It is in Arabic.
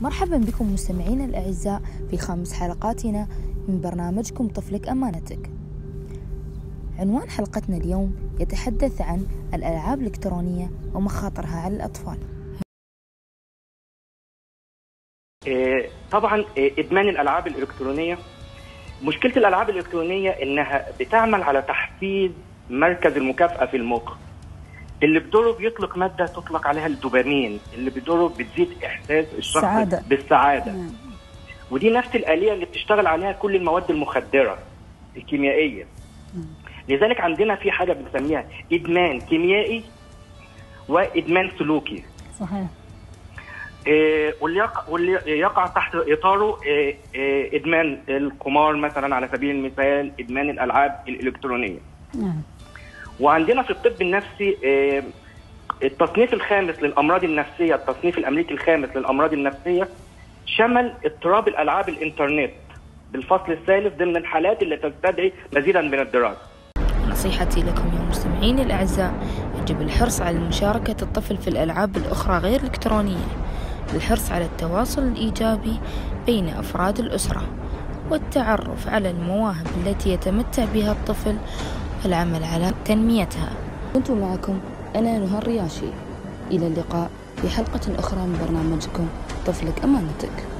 مرحبا بكم مستمعينا الأعزاء في خامس حلقاتنا من برنامجكم طفلك أمانتك. عنوان حلقتنا اليوم يتحدث عن الألعاب الإلكترونية ومخاطرها على الأطفال. آه، طبعا آه، إدمان الألعاب الإلكترونية. مشكلة الألعاب الإلكترونية إنها بتعمل على تحفيز مركز المكافأة في المخ. اللي بدوره بيطلق مادة تطلق عليها الدوبامين اللي بدوره بتزيد إحساس الشخص السعادة. بالسعادة. نعم. ودي نفس الآلية اللي بتشتغل عليها كل المواد المخدرة الكيميائية. لذلك عندنا في حاجة بنسميها إدمان كيميائي وإدمان سلوكي. صحيح. آه، واللي يقع واللي يقع تحت إطاره آه، آه، إدمان القمار مثلا على سبيل المثال إدمان الألعاب الإلكترونية. نعم. وعندنا في الطب النفسي آه، التصنيف الخامس للأمراض النفسية التصنيف الأمريكي الخامس للأمراض النفسية شمل اضطراب الألعاب الإنترنت بالفصل الثالث ضمن الحالات اللي تستدعي مزيدا من الدراسة. نصيحتي لكم يا مستمعين الأعزاء يجب الحرص على مشاركة الطفل في الألعاب الأخرى غير الإلكترونية. الحرص على التواصل الإيجابي بين أفراد الأسرة والتعرف على المواهب التي يتمتع بها الطفل والعمل على تنميتها. كنت معكم أنا نهى الرياشي. إلى اللقاء في حلقة أخرى من برنامجكم طفلك أمانتك.